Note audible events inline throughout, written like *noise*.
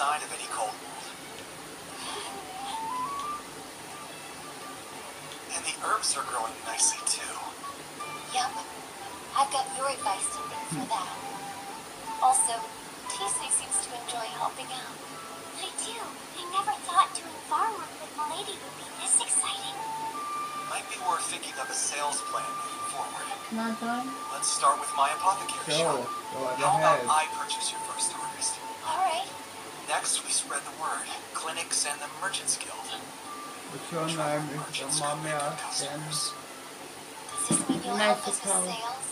sign of any cold mold. And the herbs are growing nicely too. Yep. I've got your advice to thank for that. Also, Tisei seems to enjoy helping out. I do. I never thought doing farm work with Milady would be this exciting. Might be worth thinking of a sales plan moving forward. Can I done? Let's start with my apothecary Sure. shop. Go right How about. I purchase your first harvest? Alright. Next, we spread the word. Clinics and the Merchants Guild. What's your name? Is the mommy again? Does this mean you'll help us with Mexico. sales?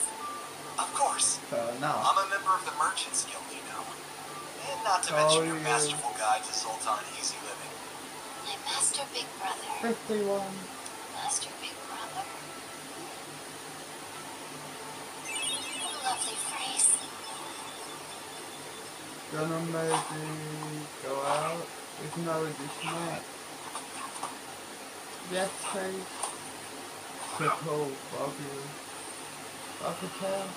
Of course. Fair enough. I'm a member of the Merchants Guild, you know. And not to Oh, mention your you- masterful guide to Zoltan Easy Living. My master big brother. 51. Master big brother. Lovely phrase. Gonna maybe go out? If no, not. Yes, please. Triple W. Officer.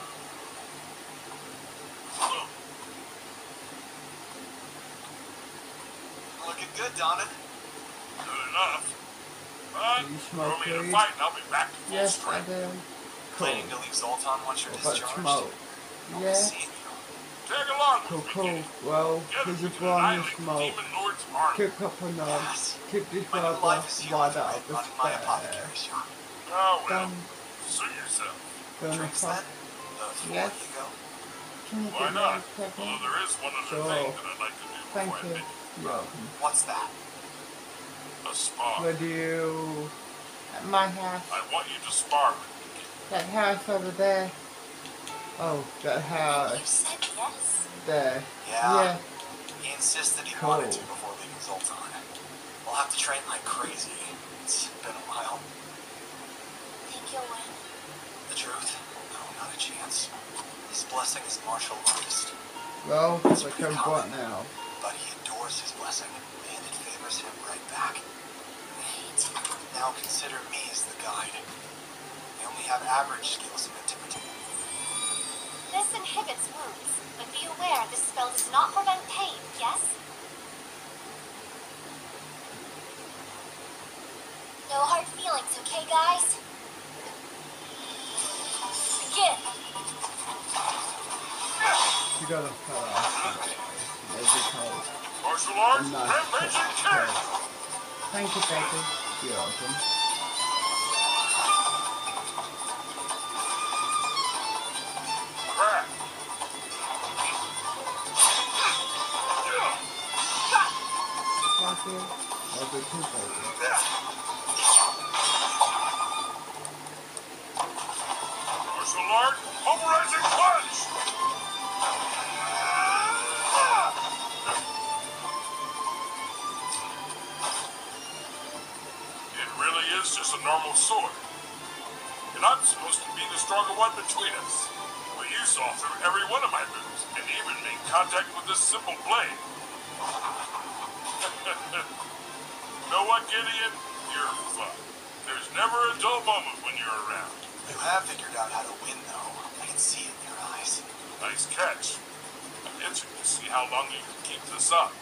Looking good, Donovan. Good enough. But you smoke me in a weed? fight and I'll be back to full Yes, I strength. do. Planning to leave Zoltan once you're What discharged? smoke? Yeah. See you. Tag along Cool, cool. Well, we a brand new smoke. Kick up a. Yes. Keep this My new brother life is here out the running my spare. apothecary shop. Oh, well. Done. Suit yourself. Drinks then? The Yes. you go. Can you Why not? Although there is one other Sure. thing that I'd like to do before Thank I you. admit Yeah. What's that? a spar. Would you... At my house. I want you to spar with me. That house over there. Oh, that house said there. Yeah. Yeah. He insisted he Cool. wanted to before leaving Zoltan. We'll have to train like crazy. It's been a while. Think you'll win? The truth? No, not a chance. His blessing is martial artist, Well, It's we pretty can common. what now? but he adores his blessing, and it favors him right back. Now consider me as the guide. I only have average skills of intimidation. This inhibits wounds, but be aware this spell does not prevent pain, yes? No hard feelings, okay, guys? Begin. You gotta cut off. Maybe close. Martial arts, I'm rampage, and cut kick! off. Thank you, baby. You're welcome. Two baby. Martial art, pulverizing punch! It really is just a normal sword. And I'm supposed to be the stronger one between us. Well, you saw through every one of my moves, and even made contact with this simple blade. *laughs* know what, Gideon? You're fun. There's never a dull moment when you're around. You have figured out how to win, though. I can see it in your eyes. Nice catch. I'm itching to see how long you can keep this up.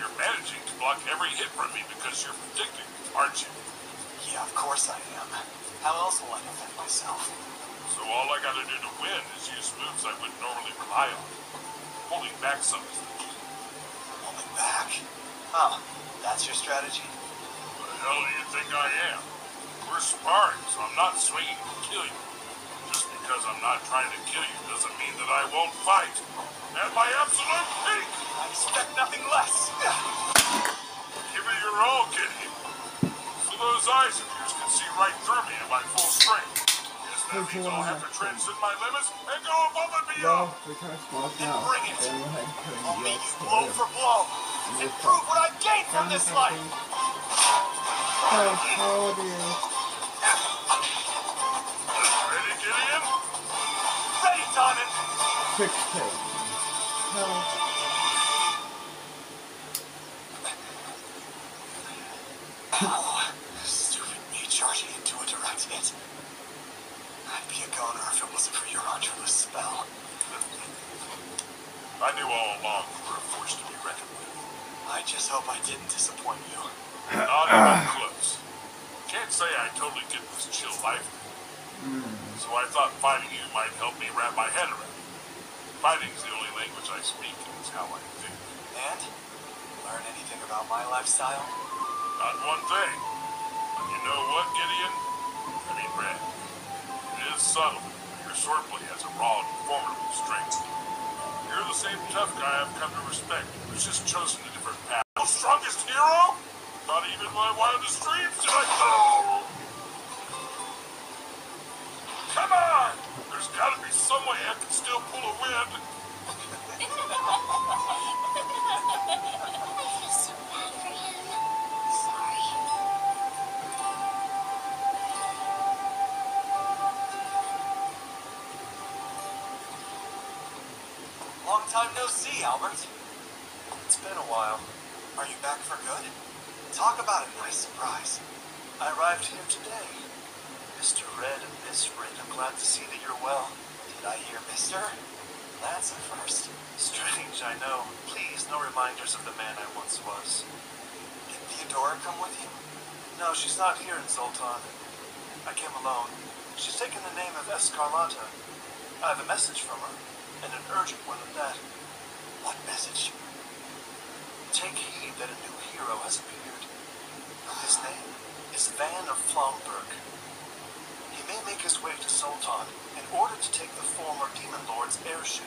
You're managing to block every hit from me because you're predicting, aren't you? Yeah, of course I am. How else will I defend myself? So all I gotta do to win is use moves I wouldn't normally rely on. Holding back some is the key. Holding back. Oh, that's your strategy? What the hell do you think I am? We're sparring, so I'm not swinging to kill you. Just because I'm not trying to kill you doesn't mean that I won't fight. At my absolute peak! I expect nothing less. Give it your all, Gideon. So those eyes of yours can see right through me at my full strength. Means I'll have to transcend my limits and go above and Well, beyond. we can smoke now. Bring it. Then we'll head to I'll meet you blow for blow. And prove what I've gained from this life. How old are you? Ready, Gideon? Ready, Donovan. 16. No. Oh, stupid me charging into a direct hit. I'd be a goner if it wasn't for your Andrelus spell. I knew all along you were a force to be reckoned with. I just hope I didn't disappoint you. Not even *sighs* close. Can't say I totally get this chill life. Hmm. So I thought fighting you might help me wrap my head around it. Fighting's the only language I speak, and it's how I think. And? Learn anything about my lifestyle? Not one thing. But you know what, Gideon? I mean, Red. It is subtle. Your swordplay has a raw and formidable strength. You're the same tough guy I've come to respect, who's just chosen a different path. Time no see, Albert. It's been a while. Are you back for good? Talk about a nice surprise. I arrived here today. Mr. Red and Miss Red, I'm glad to see that you're well. Did I hear Mr.? That's a first. Strange, I know. Please, no reminders of the man I once was. Did Theodora come with you? No, she's not here in Zoltan. I came alone. She's taken the name of Escarlata. I have a message from her, and an urgent one at that. What message? Take heed that a new hero has appeared. His name is Van of Flamberge. He may make his way to Zoltan in order to take the former Demon Lord's airship.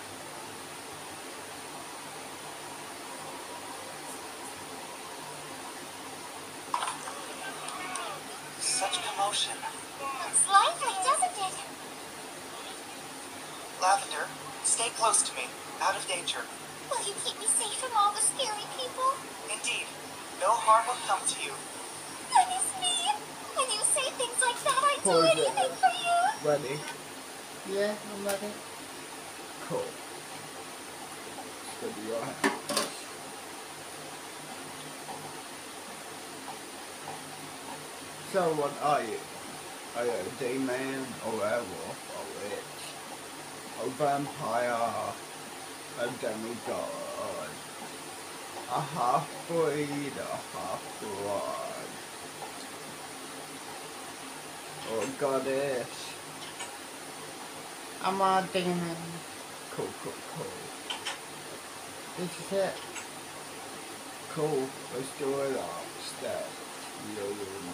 Such commotion. Looks lively, doesn't it? Lavender, stay close to me, out of danger. Will you keep me safe from all the scary people? Indeed, no harm will come to you. Goodness me! When you say things like that, I'd do Pause it. anything for you. Ready? Yeah, I'm ready. Cool. Steady your hand. So what are you? Are you a day man or a witch, a vampire, a demigod, a half-breed, a half-blood, or a goddess? I'm a demon. Cool, cool, cool. This is it. Cool. Let's do it upstairs. Your room.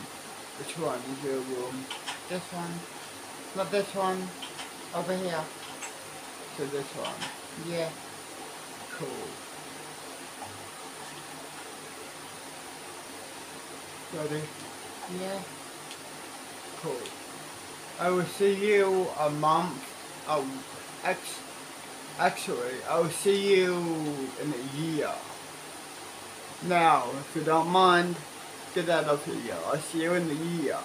Which one is your room? This one. Not this one. Over here. So this one. Yeah. Cool. Ready? Yeah. Cool. I will see you a month. Oh, ex- actually, I will see you in a year. Now, if you don't mind, get out of here. I'll see you in a year.